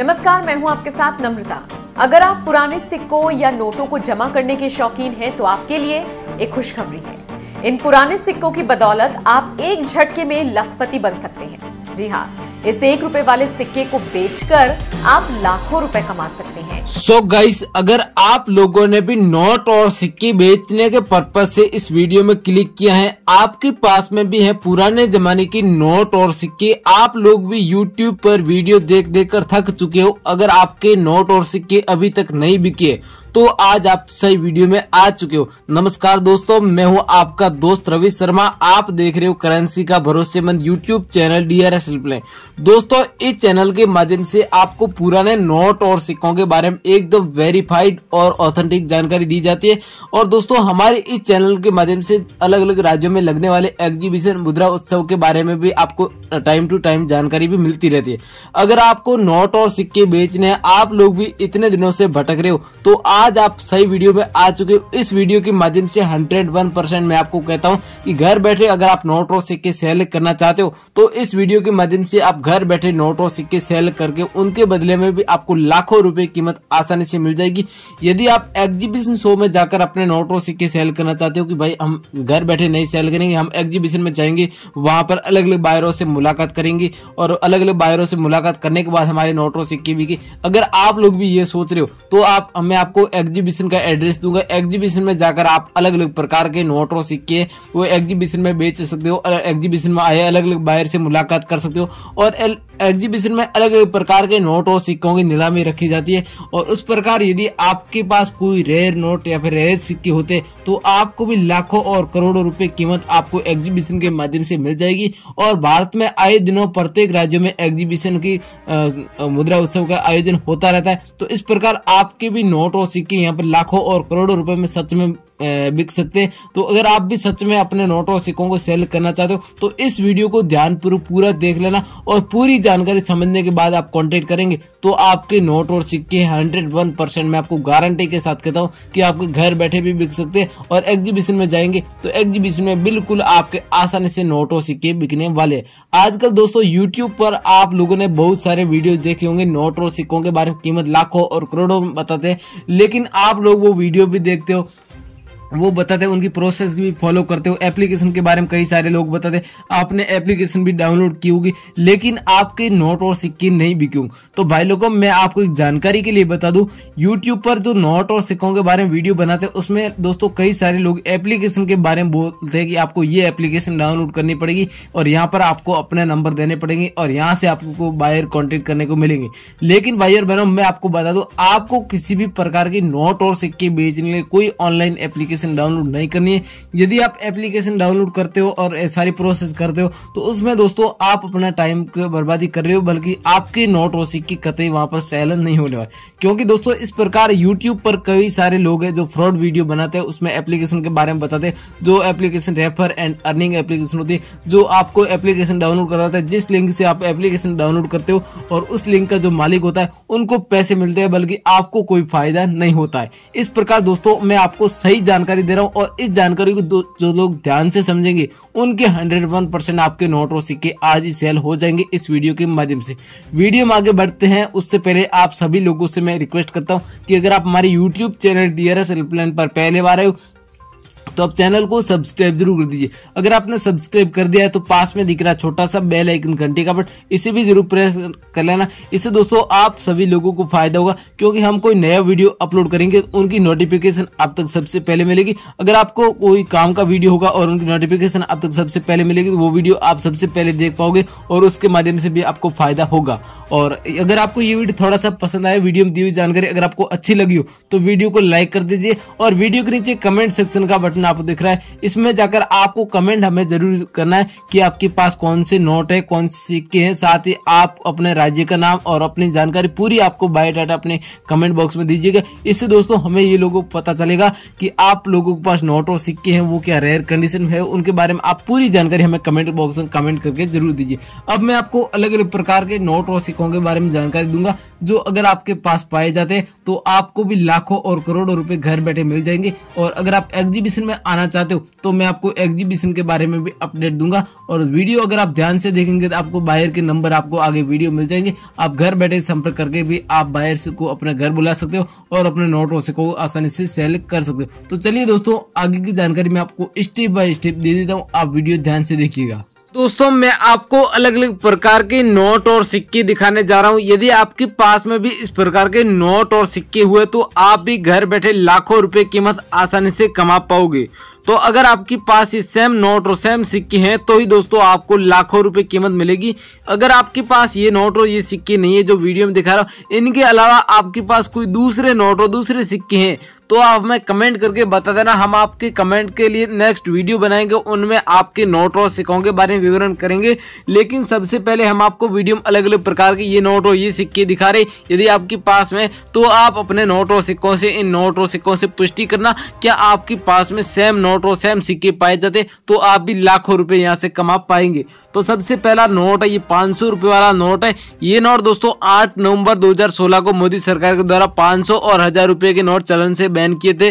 नमस्कार, मैं हूँ आपके साथ नम्रता। अगर आप पुराने सिक्कों या नोटों को जमा करने के शौकीन हैं तो आपके लिए एक खुशखबरी है। इन पुराने सिक्कों की बदौलत आप एक झटके में लखपति बन सकते हैं। जी हाँ इस एक रुपए वाले सिक्के को बेचकर आप लाखों रुपए कमा सकते हैं। सो so गाइस अगर आप लोगों ने भी नोट और सिक्के बेचने के पर्पज से इस वीडियो में क्लिक किया है, आपके पास में भी है पुराने जमाने की नोट और सिक्के। आप लोग भी यूट्यूब पर वीडियो देख देख कर थक चुके हो। अगर आपके नोट और सिक्के अभी तक नहीं बिके तो आज आप सही वीडियो में आ चुके हो। नमस्कार दोस्तों, मैं हूँ आपका दोस्त रवि शर्मा। आप देख रहे हो करेंसी का भरोसेमंद YouTube channel D R S दोस्तों, इस चैनल के माध्यम से आपको पुराने नोट और सिक्कों के बारे में एकदम वेरीफाइड और ऑथेंटिक जानकारी दी जाती है। और दोस्तों, हमारे इस चैनल के माध्यम से अलग अलग राज्यों में लगने वाले एग्जीबिशन मुद्रा उत्सव के बारे में भी आपको टाइम टू टाइम जानकारी भी मिलती रहती है। अगर आपको नोट और सिक्के बेचने हैं, आप लोग भी इतने दिनों से भटक रहे हो तो आज आप सही वीडियो में आ चुके हो। इस वीडियो के माध्यम से हंड्रेड वन परसेंट मैं आपको कहता हूँ कि घर बैठे अगर आप नोट और सिक्के सेल करना चाहते हो तो इस वीडियो के माध्यम से आप घर बैठे नोट और सिक्के सेल करके उनके बदले में भी आपको लाखों रुपए कीमत आसानी से मिल जाएगी। यदि आप एग्जीबिशन शो में जाकर अपने नोट और सिक्के सेल करना चाहते हो कि भाई हम घर बैठे नहीं सेल करेंगे, हम एग्जीबिशन में जाएँगे, वहाँ पर अलग अलग बायरों से मुलाकात करेंगे और अलग अलग बायरों से मुलाकात करने के बाद हमारे नोट और सिक्के भी अगर आप लोग भी ये सोच रहे हो तो आप, मैं आपको एग्जीबिशन का एड्रेस दूँगा। एग्जीबिशन में जाकर आप अलग अलग प्रकार के नोट और सिक्के वो एग्जीबिशन में बेच सकते हो एग्जीबिशन में आए अलग अलग बायर से मुलाकात कर सकते हो और एग्जीबिशन में अलग अलग प्रकार के नोट और सिक्कों की नीलामी रखी जाती है और उस प्रकार यदि आपके पास कोई रेयर नोट या फिर रेयर सिक्के होते तो आपको भी लाखों और करोड़ों रुपए कीमत आपको एग्जीबिशन के माध्यम से मिल जाएगी और भारत में आए दिनों प्रत्येक राज्य में एग्जीबिशन की मुद्रा उत्सव का आयोजन होता रहता है। तो इस प्रकार आपके भी नोट और सिक्के यहाँ पर लाखों और करोड़ों रुपए में सच में बिक सकते हैं। तो अगर आप भी सच में अपने नोटों और सिक्कों को सेल करना चाहते हो तो इस वीडियो को ध्यान पूर्वक पूरा देख लेना और पूरी जानकारी समझने के बाद आप कॉन्टेक्ट करेंगे तो आपके नोट और सिक्के हंड्रेड वन परसेंट मैं आपको गारंटी के साथ कहता हूँ कि आपके घर बैठे भी बिक सकते हैं और एग्जीबिशन में जाएँगे तो एग्जीबिशन में बिल्कुल आपके आसानी से नोट और सिक्के बिकने वाले आजकल दोस्तों यूट्यूब पर आप लोगों ने बहुत सारे वीडियो देखे होंगे, नोट और सिक्कों के बारे में कीमत लाखों और करोड़ों में बताते हैं, लेकिन आप लोग वो वीडियो भी देखते हो वो बताते हैं उनकी प्रोसेस भी फॉलो करते हो। एप्लीकेशन के बारे में कई सारे लोग बताते हैं आपने एप्लीकेशन भी डाउनलोड की होगी, लेकिन आपके नोट और सिक्के नहीं बिके। तो भाई लोगों, मैं आपको एक जानकारी के लिए बता दूँ यूट्यूब पर जो नोट और सिक्कों के बारे में वीडियो बनाते हैं, उसमें दोस्तों कई सारे लोग एप्लीकेशन के बारे में बोलते हैं कि आपको ये एप्लीकेशन डाउनलोड करनी पड़ेगी, और यहाँ पर आपको अपने नंबर देने पड़ेंगे, और यहाँ से आपको बायर कॉन्टेक्ट करने को मिलेंगे। लेकिन भाई और बहनों, मैं आपको बता दू, आपको किसी भी प्रकार की नोट और सिक्के बेचने कोई ऑनलाइन एप्लीकेशन एप्लीकेशन डाउनलोड नहीं करनी है। यदि आप एप्लीकेशन डाउनलोड करते हो और सारी प्रोसेस करते हो तो उसमें दोस्तों आप अपना टाइम की बर्बादी कर रहे हो, बल्कि आपके नोट और सिक्के कतई वहाँ पर चैलेंज नहीं होने वाले। क्योंकि दोस्तों, इस प्रकार यूट्यूब पर कई सारे लोग हैं जो फ्रॉड वीडियो बनाते हैं, उसमें एप्लीकेशन के बारे में बताते जो application refer and earning application होती जो आपको एप्लीकेशन डाउनलोड करवाता है, जिस लिंक से आप एप्लीकेशन डाउनलोड करते हो और उस लिंक का जो मालिक होता है, उनको पैसे मिलते हैं, बल्कि आपको कोई फ़ायदा नहीं होता है। इस प्रकार दोस्तों, मैं आपको सही जानकारी जानकारी दे रहा हूँ और इस जानकारी को जो लोग ध्यान से समझेंगे, उनके हंड्रेड वन परसेंट आपके नोट और सिक्के आज ही सेल हो जाएँगे इस वीडियो के माध्यम से। वीडियो में आगे बढ़ते हैं, उससे पहले आप सभी लोगों से मैं रिक्वेस्ट करता हूँ कि अगर आप हमारे YouTube channel D R helpline पर पहले बार आए तो आप चैनल को सब्सक्राइब ज़रूर कर दीजिए। अगर आपने सब्सक्राइब कर दिया है तो पास में दिख रहा छोटा सा बेल आइकन घंटे का बट इसे भी ज़रूर प्रेस कर लेना। इससे दोस्तों, आप सभी लोगों को फ़ायदा होगा, क्योंकि हम कोई नया वीडियो अपलोड करेंगे, उनकी नोटिफिकेशन आप तक सबसे पहले मिलेगी। अगर आपको कोई काम का वीडियो होगा और उनकी नोटिफिकेशन आप तक सबसे पहले मिलेगी तो वो वीडियो आप सबसे पहले देख पाओगे और उसके माध्यम से भी आपको फ़ायदा होगा। और अगर आपको ये वीडियो थोड़ा सा पसंद आया, वीडियो में दी हुई जानकारी अगर आपको अच्छी लगी हो तो वीडियो को लाइक कर दीजिए और वीडियो के नीचे कमेंट सेक्शन का बटन आपको दिख रहा है। इसमें जाकर आपको कमेंट हमें ज़रूर करना है कि आपके पास कौन से नोट है, कौन से सिक्के हैं। साथ ही आप अपने राज्य का नाम और अपनी जानकारी पूरी आपको बायोडाटा अपने कमेंट बॉक्स में दीजिएगा। इससे दोस्तों हमें ये लोगों को पता चलेगा कि आप लोगों के पास नोट और सिक्के हैं, वो क्या रेयर कंडीशन में है, उनके बारे में आप पूरी जानकारी हमें कमेंट बॉक्स में कमेंट करके ज़रूर दीजिए। अब मैं आपको अलग अलग प्रकार के नोट और सिक्कों के बारे में जानकारी दूँगा, जो अगर आपके पास पाए जाते तो आपको भी लाखों और करोड़ों रुपए घर बैठे मिल जाएँगे। और अगर आप एग्जीबिशन एग्जीबिशन में आना चाहते हो तो मैं आपको एग्जीबिशन के बारे में भी अपडेट दूँगा। और वीडियो अगर आप ध्यान से देखेंगे तो आपको बायर के नंबर आपको आगे वीडियो मिल जाएँगे। आप घर बैठे संपर्क करके भी आप बायर को अपने घर बुला सकते हो और अपने नोट को आसानी से सेल कर सकते हो। तो चलिए दोस्तों, आगे की जानकारी मैं आपको स्टेप बाय स्टेप दे देता हूँ। आप वीडियो ध्यान से देखिएगा। दोस्तों, मैं आपको अलग अलग प्रकार के नोट और सिक्के दिखाने जा रहा हूँ। यदि आपके पास में भी इस प्रकार के नोट और सिक्के हुए तो आप भी घर बैठे लाखों रुपए कीमत आसानी से कमा पाओगे। तो अगर आपके पास ये सेम नोट और सेम सिक्के हैं तो ही दोस्तों आपको लाखों रुपए कीमत मिलेगी। अगर आपके पास ये नोट और ये सिक्के नहीं है जो वीडियो में दिखा रहा हूँ, इनके अलावा आपके पास कोई दूसरे नोट और दूसरे सिक्के हैं तो आप हमें कमेंट करके बता देना। हम आपके कमेंट के लिए नेक्स्ट वीडियो बनाएँगे, उनमें आपके नोट और सिक्कों के बारे में विवरण करेंगे। लेकिन सबसे पहले हम आपको वीडियो में अलग अलग प्रकार के ये नोट और ये सिक्के दिखा रहे यदि आपके पास में तो आप अपने नोट और सिक्कों से, इन नोट और सिक्कों से पुष्टि करना। क्या आपके पास में सेम नोट और सेम सिक्के पाए जाते तो आप भी लाखों रुपए यहाँ से कमा पाएँगे। तो सबसे पहला नोट है, ये पाँच सौ वाला नोट है। ये नोट दोस्तों, आठ नवंबर दो को मोदी सरकार के द्वारा पाँच और हज़ार रुपए के नोट चलन से बैन किए थे।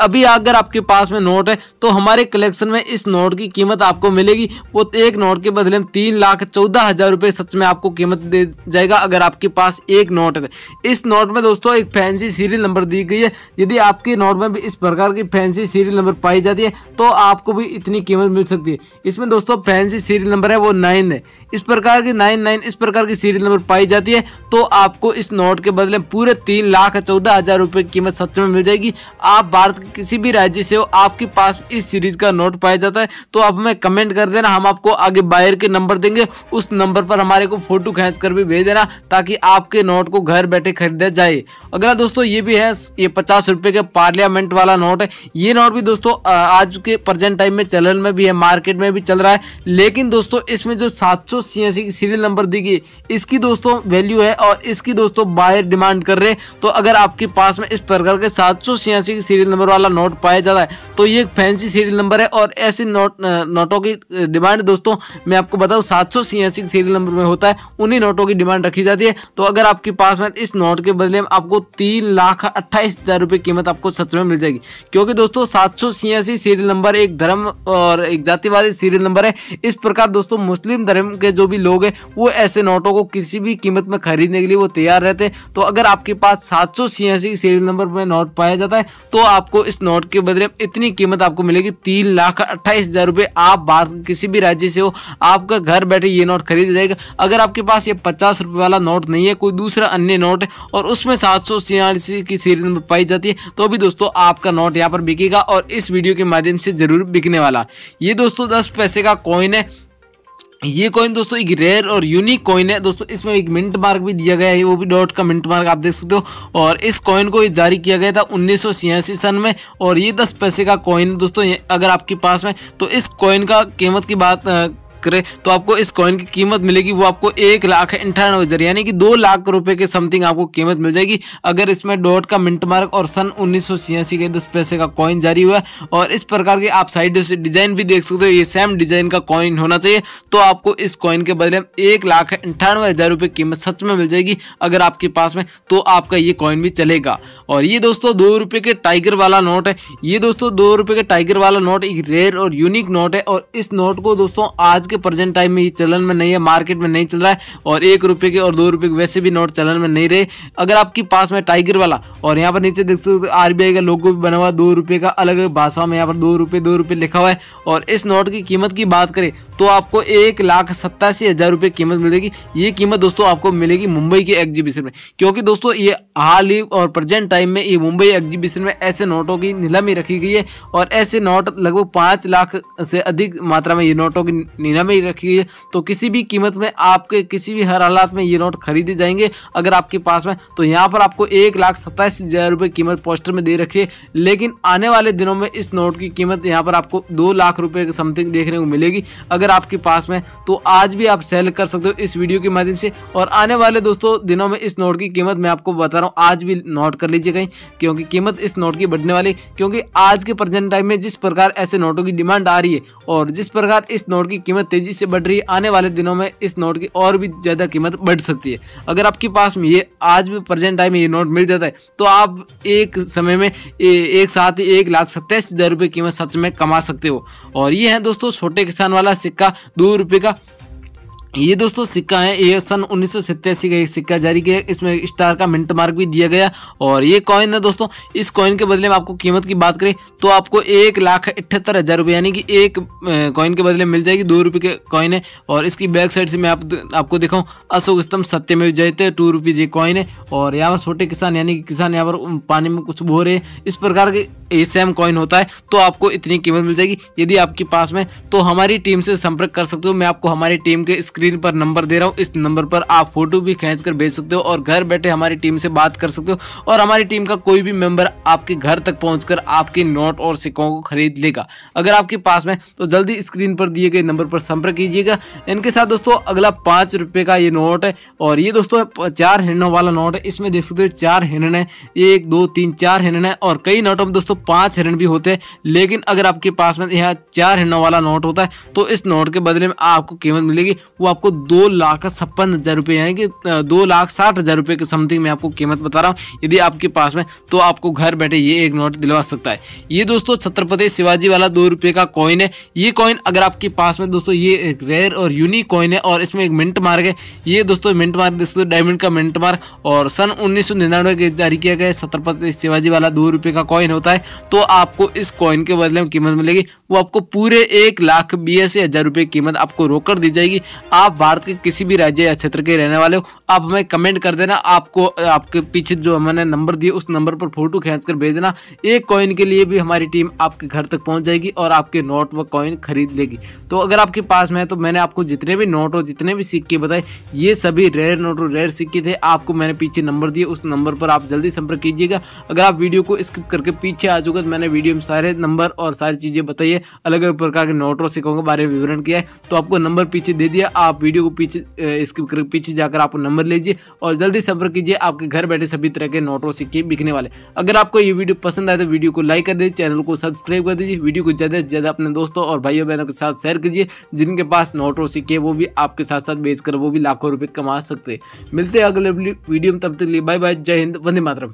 अभी अगर आपके पास में नोट है तो हमारे कलेक्शन में इस नोट की कीमत आपको मिलेगी। वो एक नोट के बदले में तीन लाख चौदह हज़ार रुपए सच में आपको कीमत दे जाएगा, अगर आपके पास एक नोट है। इस नोट में दोस्तों, एक फैंसी सीरियल नंबर दी गई है। यदि आपके नोट में भी इस प्रकार की फैंसी सीरियल नंबर पाई जाती है तो आपको भी इतनी कीमत मिल सकती है। इसमें दोस्तों, फैंसी सीरियल नंबर है, वो नाइन है। इस प्रकार की नाइन नाइन इस प्रकार की सीरियल नंबर पाई जाती है तो आपको इस नोट के बदले पूरे तीन लाख चौदह हज़ार रुपए की कीमत सच में मिल जाएगी। आप भारत के किसी भी राज्य से हो, आपके पास इस सीरीज़ का नोट पाया जाता है तो आप हमें कमेंट कर देना, हम आपको आगे बायर के नंबर देंगे। उस नंबर पर हमारे को फ़ोटो खींच कर भी भेज देना, ताकि आपके नोट को घर बैठे खरीदा जाए। अगला दोस्तों, ये भी है, ये पचास रुपए के पार्लियामेंट वाला नोट है। ये नोट भी दोस्तों आज के प्रेजेंट टाइम में चलन में भी है मार्केट में भी चल रहा है। लेकिन दोस्तों, इसमें जो सात सौ की सीरियल नंबर दी गई इसकी दोस्तों वैल्यू है और इसकी दोस्तों बायर डिमांड कर रहे हैं। तो अगर आपके पास में इस प्रकार के सात सौ छियासी सीरियल नंबर वाला नोट पाया जाता है तो ये एक फैंसी सीरियल नंबर है और ऐसे नोट नोटों की डिमांड दोस्तों, मैं आपको बताऊँ, सात सौ छियासी सीरियल नंबर में होता है, उन्हीं नोटों की डिमांड रखी जाती है। तो अगर आपके पास में इस नोट के बदले में आपको तीन लाख अट्ठाईस हज़ार रुपये कीमत आपको सच में मिल जाएगी। क्योंकि दोस्तों, सात सौ छियासी सीरियल नंबर एक धर्म और एक जातिवादी सीरियल नंबर है। इस प्रकार दोस्तों, मुस्लिम धर्म के जो भी लोग हैं, वो ऐसे नोटों को किसी भी कीमत में खरीदने के लिए वो तैयार रहते हैं। तो अगर आपके पास सात सौ छियासी सीरियल नंबर में नोट पाया जाता है तो आपको इस नोट के बदले इतनी कीमत आपको मिलेगी, तीन लाख अट्ठाईस हज़ार रुपए आप बाहर किसी भी राज्य से हो, आपका घर बैठे ये नोट खरीद जाएगा। अगर आपके पास ये पचास रुपए वाला नोट नहीं है, कोई दूसरा अन्य नोट है, और उसमें सात सौ की सीरियल नंबर पाई जाती है तो भी दोस्तों, आपका नोट यहाँ पर बिकेगा, और इस वीडियो के माध्यम से ज़रूर बिकने वाला। ये दोस्तों दस पैसे का कॉइन है। ये कॉइन दोस्तों एक रेयर और यूनिक कॉइन है। दोस्तों, इसमें एक मिंट मार्क भी दिया गया है, वो भी डॉट का मिंट मार्क आप देख सकते हो। और इस कॉइन को जारी किया गया था उन्नीस सन में। और ये दस पैसे का कॉइन दोस्तों अगर आपके पास में तो इस कॉइन का कीमत की बात करें तो आपको इस कॉइन की कीमत मिलेगी, वो आपको एक लाख अंठानवे हज़ार, यानी कि दो लाख रुपए के समथिंग आपको कीमत मिल जाएगी। अगर इसमें डॉट का मिंट मार्क और सन उन्नीस के दस पैसे का कॉइन जारी हुआ और इस प्रकार के आप साइड से डिज़ाइन भी देख सकते हो, ये सेम डिज़ाइन का कॉइन होना चाहिए तो आपको इस कॉइन के बदले एक लाख अंठानवे हज़ार रुपए कीमत सच में मिल जाएगी अगर आपके पास में तो आपका ये कॉइन भी चलेगा। और ये दोस्तों दो रुपए के टाइगर वाला नोट है। ये दोस्तों दो रुपए के टाइगर वाला नोट एक रेयर और यूनिक नोट है, और इस नोट को दोस्तों आज के प्रेजेंट टाइम में ये चलन में नहीं है मार्केट में नहीं चल रहा है और एक रुपए के और दो रुपए के वैसे भी नोट चलन में नहीं रहे। अगर आपके पास में टाइगर वाला और यहाँ पर नीचे देख सकते हो आरबीआई का लोगो भी बना हुआ दो रुपए का अलग अलग भाषाओं में यहाँ पर दो रुपए दो रुपए लिखा हुआ है और इस नोट की कीमत की बात करें तो आपको एक लाख सत्तासी हज़ार रुपये कीमत मिलेगी। ये कीमत दोस्तों आपको मिलेगी मुंबई के एग्जीबिशन में। क्योंकि दोस्तों ये हाल ही और प्रेजेंट टाइम में ये मुंबई एग्जीबिशन में ऐसे नोटों की नीलामी रखी गई है और ऐसे नोट लगभग पाँच लाख से अधिक मात्रा में ये नोटों की नीलामी रखी गई है। तो किसी भी कीमत में आपके किसी भी हर हालात में ये नोट खरीदे जाएँगे, अगर आपके पास में। तो यहाँ पर आपको एक लाख सत्ताईस हज़ार रुपये कीमत पोस्टर में दे रखी है। लेकिन आने वाले दिनों में इस नोट की कीमत यहाँ पर आपको दो लाख रुपये के समथिंग देखने को मिलेगी, अगर आपके पास में। तो आज भी आप सेल कर सकते हो इस वीडियो के माध्यम से। और आने वाले दोस्तों दिनों में इस नोट की कीमत मैं आपको बता रहा हूँ, आज भी नोट कर लीजिए कहीं, क्योंकि कीमत इस नोट की बढ़ने वाली क्योंकि आज के प्रेजेंट टाइम में जिस प्रकार ऐसे नोटों की डिमांड आ रही है, और जिस प्रकार इस नोट की कीमत तेज़ी से बढ़ रही है। आने वाले दिनों में इस नोट की और भी ज़्यादा कीमत बढ़ सकती है। अगर आपके पास में ये आज भी प्रेजेंट टाइम ये नोट मिल जाता है तो आप एक समय में एक साथ ही एक लाख सत्ताईस हज़ार रुपये कीमत सच में कमा सकते हो। और ये है दोस्तों, छोटे किसान वाला सिक्का, दो रुपये का ये दोस्तों सिक्का है ये सन उन्नीस सौ सतासी का एक सिक्का जारी किया इसमें स्टार का मिंट मार्क भी दिया गया। और ये कॉइन है दोस्तों इस कॉइन के बदले में आपको कीमत की बात करें तो आपको एक लाख अठहत्तर हज़ार रुपये यानी कि एक कॉइन के बदले मिल जाएगी दो रुपये के कॉइन है। और इसकी बैक साइड से मैं आप, आपको दिखाऊँ अशोक स्तंभ सत्य में जयते टू रुपीज़ ये कॉइन है। और यहाँ पर छोटे किसान यानी कि किसान यहाँ पर पानी में कुछ बो रहे इस प्रकार के ए सेम कॉइन होता है तो आपको इतनी कीमत मिल जाएगी। यदि आपके पास में तो हमारी टीम से संपर्क कर सकते हो। मैं आपको हमारी टीम के स्क्रीन स्क्रीन पर नंबर दे रहा हूँ। इस नंबर पर आप फ़ोटो भी खींच कर भेज सकते हो और घर बैठे हमारी टीम से बात कर सकते हो और हमारी टीम का कोई भी मेंबर आपके घर तक पहुंचकर आपके नोट और सिक्कों को खरीद लेगा। अगर आपके पास में तो जल्दी स्क्रीन पर दिए गए नंबर पर संपर्क कीजिएगा। इनके साथ दोस्तों, अगला पाँच रुपए का ये नोट है और ये दोस्तों चार हिरणों वाला नोट है। इसमें देख सकते हो, चार हिरण है। एक, दो, तीन, चार हिरण है और कई नोटों में दोस्तों पाँच हिरण भी होते हैं। लेकिन अगर आपके पास में यहाँ चार हिरणों वाला नोट होता है तो इस नोट के बदले में आपको कीमत मिलेगी। वो आपको दो लाख छप्पन हज़ार रुपये यानी कि दो लाख साठ हज़ार रुपये के समथिंग मैं आपको कीमत बता रहा हूँ। यदि आपके पास में तो आपको घर बैठे ये एक नोट दिलवा सकता है। ये दोस्तों छत्रपति शिवाजी वाला दो रुपये का कॉइन है। ये कॉइन अगर आपके पास में, दोस्तों, ये एक रेयर और यूनिक कॉइन है और इसमें एक मिंट मार्क है। ये दोस्तों मिंट मार्क देख सकते डायमंड का मिंट मार्क और सन उन्नीस के जारी किया गया छत्रपति शिवाजी वाला दो रुपये का कॉइन होता है तो आपको इस कॉइन के बदले में कीमत मिलेगी। वो आपको पूरे एक लाख बयासी हज़ार रुपये कीमत आपको रोक दी जाएगी। आप भारत के किसी भी राज्य या क्षेत्र के रहने वाले हो, आप हमें कमेंट कर देना। आपको, आपके पीछे जो मैंने नंबर दिए, उस नंबर पर फ़ोटो खींच कर भेज देना। एक कॉइन के लिए भी हमारी टीम आपके घर तक पहुँच जाएगी और आपके नोट व कॉइन खरीद लेगी। तो अगर आपके पास में है तो मैंने आपको जितने भी नोट और जितने भी सिक्के बताए, ये सभी रेयर नोट और रेयर सिक्के थे। आपको मैंने पीछे नंबर दिए, उस नंबर पर आप जल्दी संपर्क कीजिएगा। अगर आप वीडियो को स्किप करके पीछे आ चुके तो मैंने वीडियो में सारे नंबर और सारी चीज़ें बताई है। अलग अलग प्रकार के नोट और सिक्कों के बारे में विवरण किया है। तो आपको नंबर पीछे दे दिया आप वीडियो को पीछे इसके पीछे जाकर आप नंबर लीजिए और जल्दी संपर्क कीजिए, आपके घर बैठे सभी तरह के नोट और सिक्के बिकने वाले। अगर आपको ये वीडियो पसंद आए तो वीडियो को लाइक कर दीजिए, चैनल को सब्सक्राइब कर दीजिए, वीडियो को ज़्यादा से ज़्यादा अपने दोस्तों और भाइयों बहनों के साथ शेयर कीजिए, जिनके पास नोट और सिक्के वो भी आपके साथ साथ बेचकर वो भी लाखों रुपये कमा सकते मिलते हैं अगले वीडियो में, तब तक लिए बाय बाय, जय हिंद, वंदे मातरम।